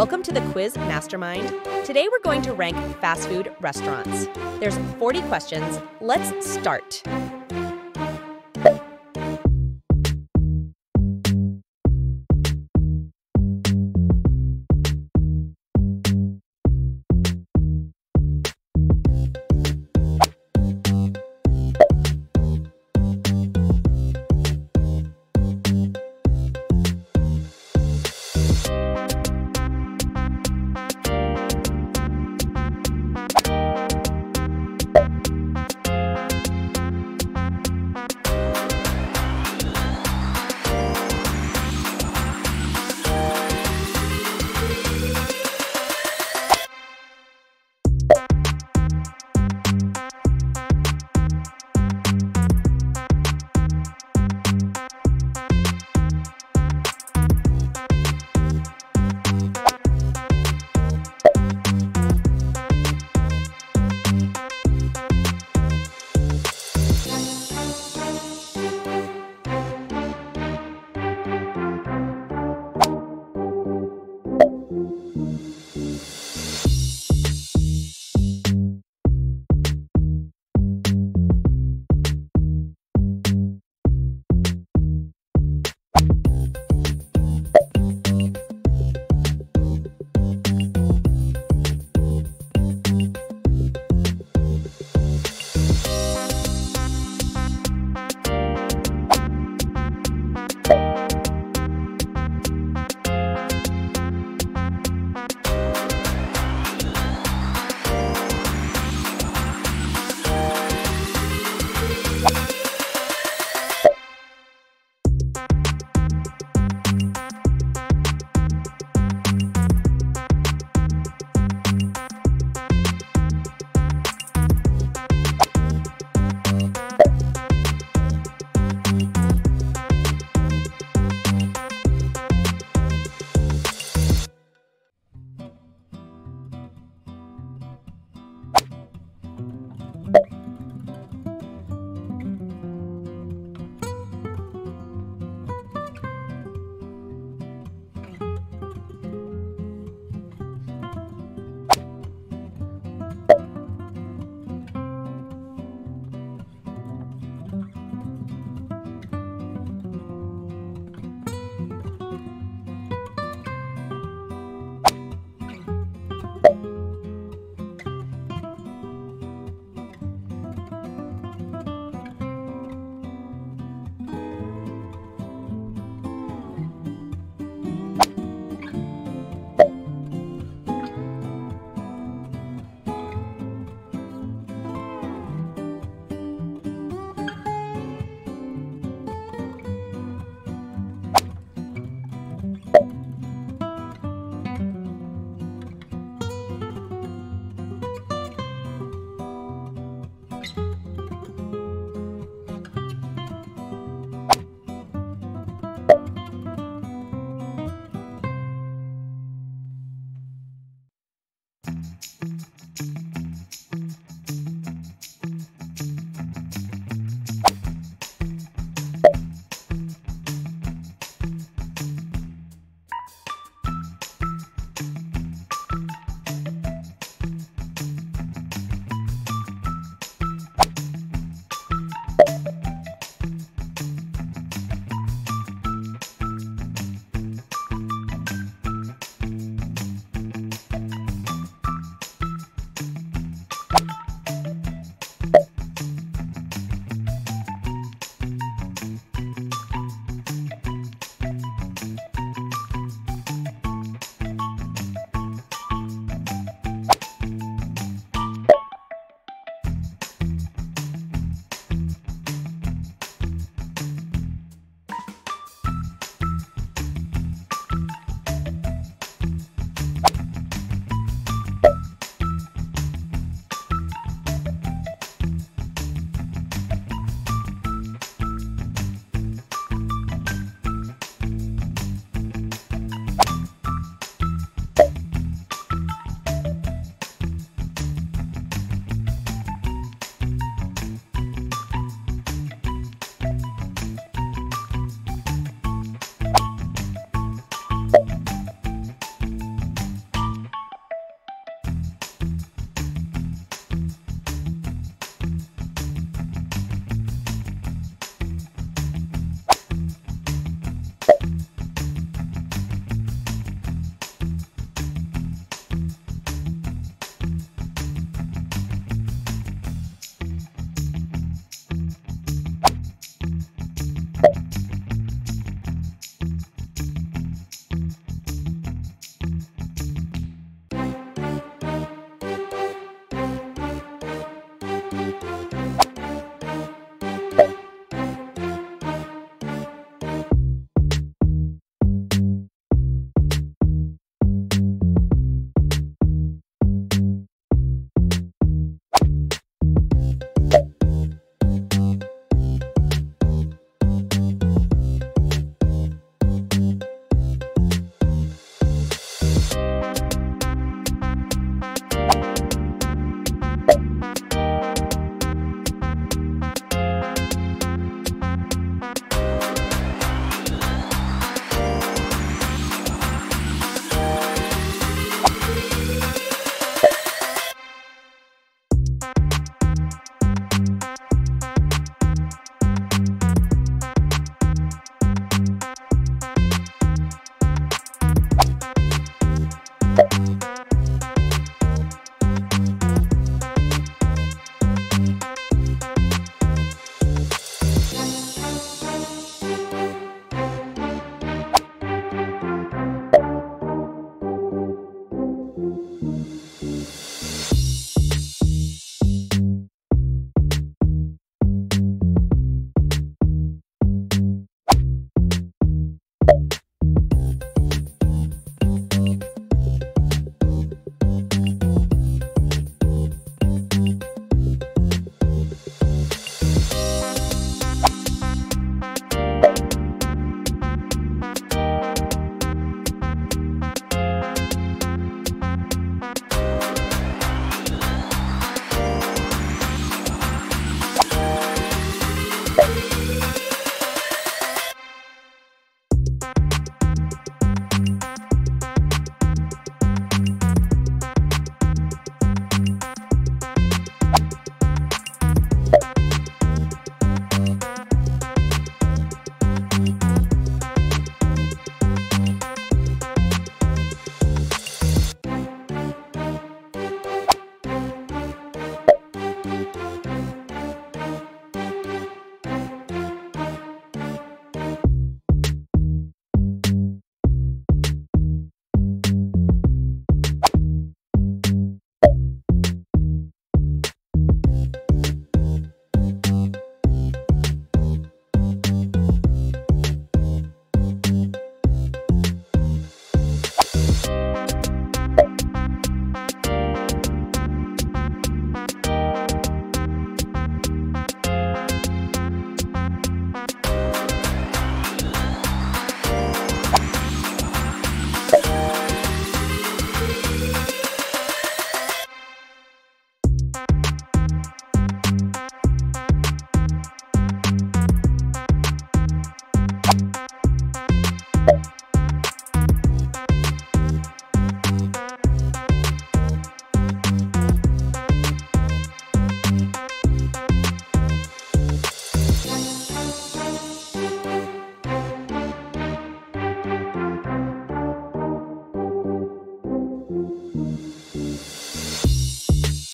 Welcome to the Quiz Mastermind. Today we're going to rank fast food restaurants. There's 40 questions. Let's start.